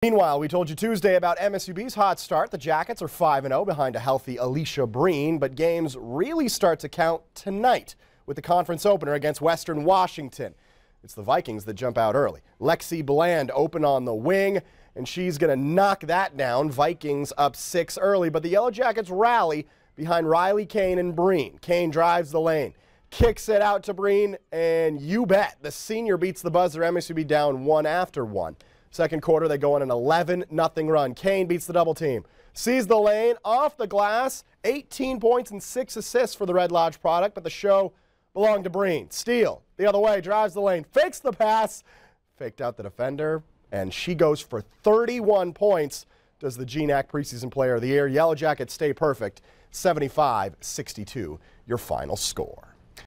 Meanwhile, we told you Tuesday about MSUB's hot start. The Jackets are 5-0 behind a healthy Alisha Breen, but games really start to count tonight with the conference opener against Western Washington. It's the Vikings that jump out early. Lexi Bland open on the wing, and she's going to knock that down. Vikings up six early, but the Yellow Jackets rally behind Riley Kane and Breen. Kane drives the lane, kicks it out to Breen, and you bet the senior beats the buzzer. MSUB down one after one. Second quarter, they go on an 11 0 run. Kane beats the double team. Sees the lane, off the glass, 18 points and six assists for the Red Lodge product, but the show belonged to Breen. Steele, the other way, drives the lane, fakes the pass, faked out the defender, and she goes for 31 points. Does the GNAC preseason player of the year. Yellow Jackets stay perfect, 75 62, your final score.